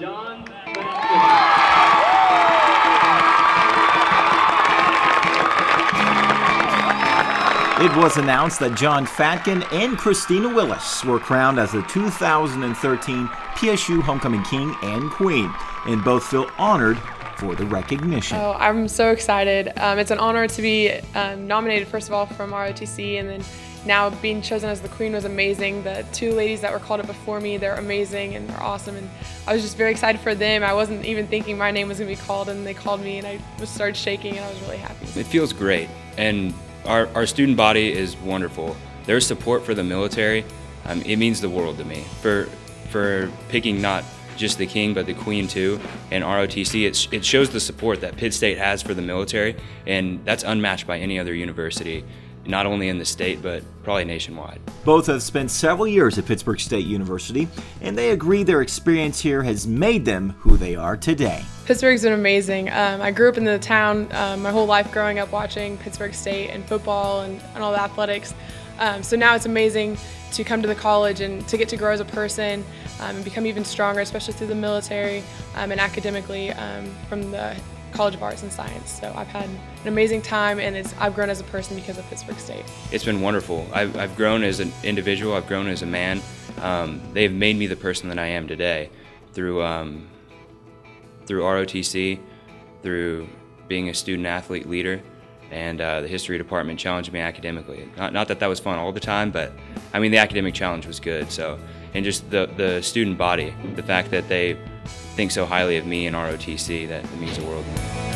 John It was announced that John Fatkin and Kristina Willis were crowned as the 2013 PSU Homecoming King and Queen, and both feel honored for the recognition. Oh, I'm so excited. Um, it's an honor to be um, nominated, first of all, from ROTC, and then now being chosen as the queen was amazing. The two ladies that were called up before me, they're amazing and they're awesome, and I was just very excited for them. I wasn't even thinking my name was going to be called, and they called me, and I started shaking, and I was really happy. It feels great, and our, our student body is wonderful. Their support for the military, um, it means the world to me. For for picking not just the king but the queen too, and ROTC, it, it shows the support that Pitt State has for the military, and that's unmatched by any other university, not only in the state but probably nationwide. Both have spent several years at Pittsburg State University, and they agree their experience here has made them who they are today. Pittsburg's been amazing. Um, I grew up in the town um, my whole life growing up watching Pittsburg State and football and, and all the athletics. Um, so now it's amazing to come to the college and to get to grow as a person um, and become even stronger, especially through the military um, and academically um, from the College of Arts and Science. So I've had an amazing time and it's, I've grown as a person because of Pittsburg State. It's been wonderful. I've, I've grown as an individual, I've grown as a man. Um, they've made me the person that I am today through, um, through ROTC, through being a student athlete leader, and uh, the history department challenged me academically. Not, not that that was fun all the time, but I mean, the academic challenge was good. So, and just the, the student body, the fact that they think so highly of me and ROTC, that it means the world to me.